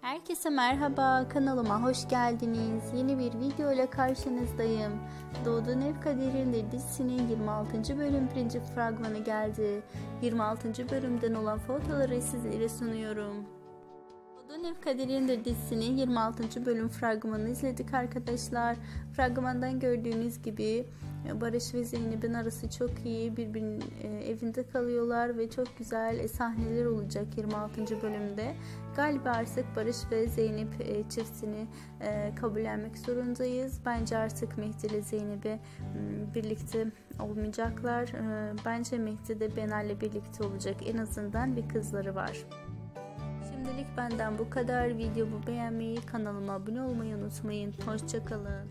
Herkese merhaba, kanalıma hoş geldiniz. Yeni bir video ile karşınızdayım. Doğduğun Ev Kaderinde dizisinin 26. bölüm birinci fragmanı geldi. 26. bölümden olan fotoları sizlere sunuyorum. Doğduğun Ev Kaderinde dizisinin 26. bölüm fragmanını izledik arkadaşlar. Fragmandan gördüğünüz gibi Barış ve Zeynep'in arası çok iyi. Birbirinin e, evinde kalıyorlar ve çok güzel e, sahneler olacak 26. bölümde. Galiba artık Barış ve Zeynep e, çiftini kabullenmek zorundayız. Bence artık Mehdi ile Zeynep'i birlikte olmayacaklar. Bence Mehdi de Benal'le birlikte olacak. En azından bir kızları var. Şimdilik benden bu kadar. Videomu beğenmeyi, kanalıma abone olmayı unutmayın. Hoşçakalın.